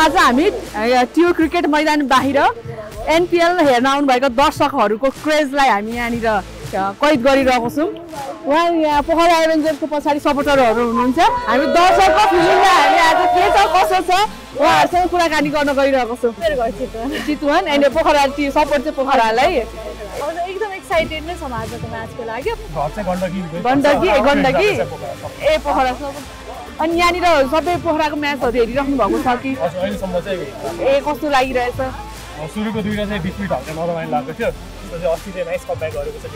आज हामी त्यो क्रिकेट मैदान बाहिर एनपिएल हेर्न आउनुभएका दर्शकहरूको क्रेजलाई हामी यहाँनिर कैद गरिरहेको छौँ। उहाँ यहाँ पोखरा एभेन्जर्सको पछाडि सपोर्टरहरू हुनुहुन्छ। हामी दर्शकको फिलिङमा हामी आज के छ कसो छ उहाँहरूसँग कुराकानी गर्न गइरहेको छौँ। चितवन। अहिले पोखरा सपोर्ट चाहिँ पोखरालाई। एकदम एक्साइटेड नै छौँ आजको म्याचको लागि। घर चाहिँ गण्डकी। गण्डकी ए गण्डकी। हजुर ए पोखरा अनि यहाँनिर सबै पोखराको म्याचहरू हेरिराख्नु भएको छ कि ए कस्तो लागिरहेछ? सुरुको दुईवटा चाहिँ डिस्प्युट हल्का नरमाइलो लागेको थियो। अस्ति चाहिँ नाइस कम्ब्याक गरेको छ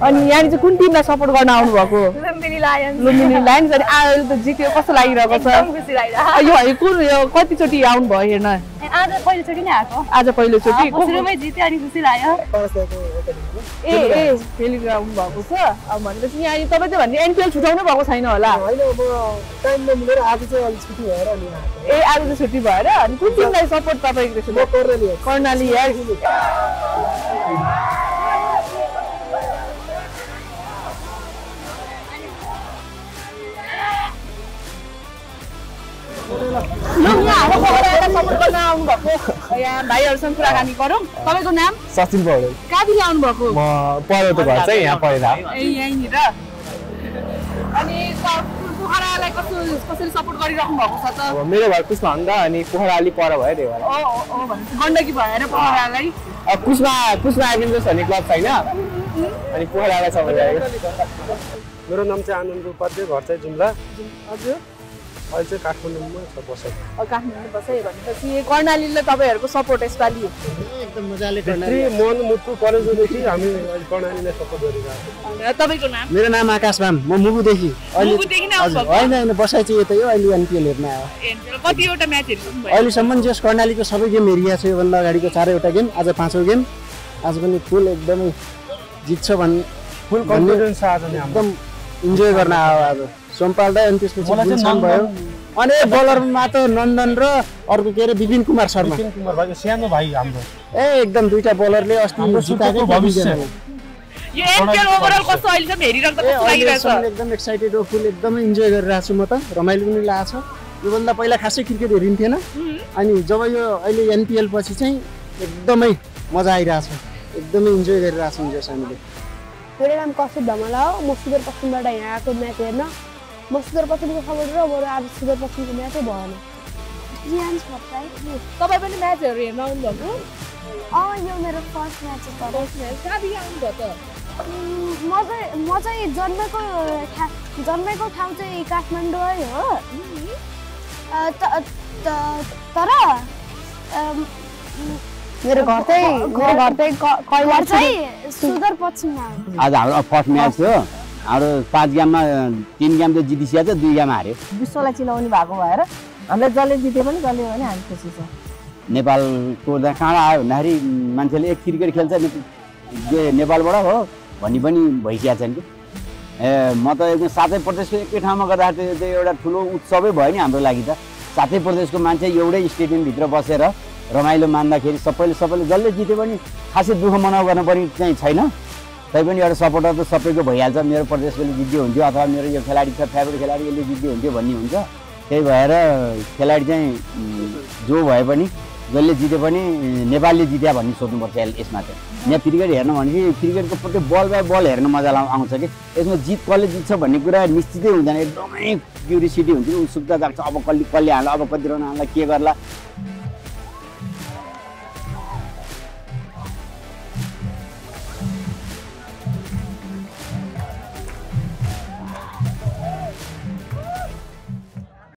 अनि यहाँनिर चाहिँ कुन टिमलाई सपोर्ट गर्न आउनुभएको? लुम्बिनी लायन्स। अनि अहिले त जित्यो कस्तो लागिरहेको छ? एकदम खुसी लागिरहेको यो है कुन यो कतिचोटि आउनुभयो हेर्न? आज पहिलोचोटि नै आएको। आज पहिलोचोटि? जित्यो अनि खुसी लाग्यो। ए ए फेरि आउनु भएको छ? अब भनेपछि यहाँ तपाईँ चाहिँ भने एनपिएल छुट्याउनु भएको छैन होला। आज। ए आज चाहिँ छुट्टी भएर अनि कुन टिमलाई सपोर्ट तपाईँको कर्णाली भाइहरूसँग कुराकानी गरौँ तपाईँको नाम सचिन पौडेल कहाँदेखि म घर चाहिँ यहाँ पहिला ए यहीँनिर अनि पोखरालाई कस्तो कसरी सपोर्ट गरिराख्नु भएको छ त मेरो घर कुसमा भन्दा अनि पोखरा अलिक पर भयो त्यही भएर गण्डकी भएर पोखरालाई कुसमा कुसमा एभेन्जर्स भन्ने क्लब छैन अनि पोखरालाई जाएको मेरो नाम चाहिँ आनन्द उपाध्याय घर चाहिँ जुम्ला हजुर अहिले चाहिँ काठमाडौँमा छ अब काठमाडौँ बसै भनेपछि कर्णालीले तपाईँहरूको सपोर्ट यसपालि एकदम मजाले मन मुटु कलेजोदेखि हामी कर्णालीलाई सपोर्ट गरिरहेको र तपाईँको नाम? मेरो नाम आकाश भाम म मुगुदेखि? होइन होइन बसाइ चाहिँ यतै हो अहिले एनपिएल हेर्न आयो। एनपिएल कतिवटा म्याचहरू भयो? अहिलेसम्म जस कर्णालीको सबै गेम हेरिएको छ योभन्दा अगाडिको चारैवटा गेम आज पाँचौँ गेम। आज पनि फुल एकदमै जित्छ भन्ने फुल कन्फिडेन्स छ आज एकदम इन्जोय गर्न आयो आज सोमपाल दाई अनि त्यसपछि भयो। अनि बलरमा त नन्दन र अर्को के अरे विपिन कुमार शर्मा। विपिन कुमार भाइ सानो भाइ हाम्रो। ए एकदम दुईटा बलरले अस्ति जिताएकै एकदम एक्साइटेड हो फुल एकदमै इन्जोय गरिरहेको छु म त। रमाइलो पनि लागेको छ। योभन्दा पहिला खासै क्रिकेट हेरिन्थेन। अनि जब यो अहिले एनपिएल पछि चाहिँ एकदमै मजा आइरहेको छ। एकदमै इन्जोय गरिरहेको छौँ जस हामीले। मेरो नाम कसिप धमला हो म सुदूरपश्चिमबाट यहाँ आएको म्याच हेर्न म सुदूरपश्चिमको सपोर्टर हो बरु आज सुदूरपश्चिमको म्याचै भएन तपाईँ पनि म्याचहरू हेर्न आउनुभएको अँ यो मेरो फर्स्ट म्याच हो तर कहाँदेखि आउनुभयो त म चाहिँ म चाहिँ जन्मेको ठा- जन्मेको ठाउँ चाहिँ काठमाडौँ हो तर मेरो घर चाहिँ मेरो घर चाहिँ कैलाश चाहिँ आज हाम्रो फर्स्ट म्याच थियो। हाम्रो पाँच गेममा तिन गेम त जितिसकेको छ दुई गेम हार्यो। विश्वलाई चिनाउने भएको भएर हामीलाई जसले जिते पनि जसले भने हामी खुसी छ। नेपालको कहाँ आयो भन्दाखेरि मान्छेले एक क्रिकेट खेल्छ ने- नेपालबाट हो भन्ने पनि भइसकेको छन् कि। ए म त एकदम सातै प्रदेशको एकै ठाउँमा गर्दाखेरि त्यो एउटा ठुलो उत्सवै भयो नि हाम्रो लागि त। सातै प्रदेशको मान्छे एउटै स्टेडियमभित्र बसेर रमाइलो मान्दाखेरि सबैले सबैले जसले जिते पनि खासै दुःख मनाउ गर्नुपर्ने चाहिँ छैन। तैपनि एउटा सपोर्टर त सबैको भइहाल्छ। मेरो प्रदेशले जित्यो हुन्थ्यो अथवा मेरो यो खेलाडी छ फेभरेट खेलाडी यसले जित्यो हुन्थ्यो भन्ने हुन्छ। त्यही भएर खेलाडी चाहिँ जो भए पनि जसले जिते पनि नेपालले जित्या भन्ने सोध्नुपर्छ यस- यसमा चाहिँ यहाँ क्रिकेट हेर्न भनेपछि क्रिकेटको प्रत्येक बल बाई बल हेर्न मजा आउँछ कि। यसमा जित कसले जित्छ भन्ने कुरा निश्चितै हुँदैन। एकदमै क्युरियोसिटी हुन्छ उत्सुकता जाग्छ। अब कसले कसले हाल्ला अब कति रन हाल्ला के गर्ला।